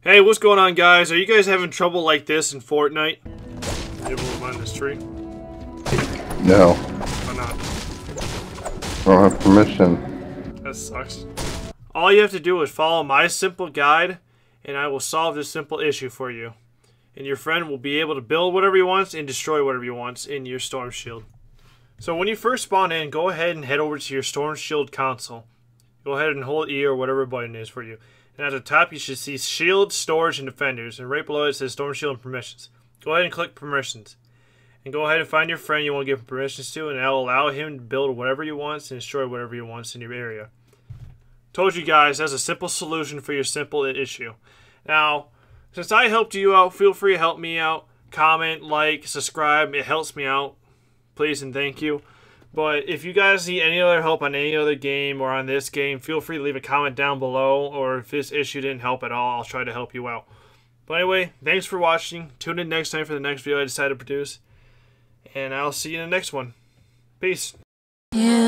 Hey, what's going on, guys? Are you guys having trouble like this in Fortnite? You able to climb this tree? No, Why not? I don't have permission. That sucks. All you have to do is follow my simple guide, and I will solve this simple issue for you. And your friend will be able to build whatever he wants and destroy whatever he wants in your Storm Shield. So when you first spawn in, go ahead and head over to your Storm Shield console. Go ahead and hold E or whatever button is for you. And at the top, you should see Shield, Storage, and Defenders. And right below it says Storm Shield and Permissions. Go ahead and click Permissions. And go ahead and find your friend you want to give permissions to, and that'll allow him to build whatever he wants and destroy whatever he wants in your area. Told you guys, that's a simple solution for your simple issue. Now, since I helped you out, feel free to help me out. Comment, like, subscribe. It helps me out. Please and thank you. But if you guys need any other help on any other game or on this game, feel free to leave a comment down below. Or if this issue didn't help at all, I'll try to help you out. But anyway, thanks for watching. Tune in next time for the next video I decide to produce. And I'll see you in the next one. Peace. You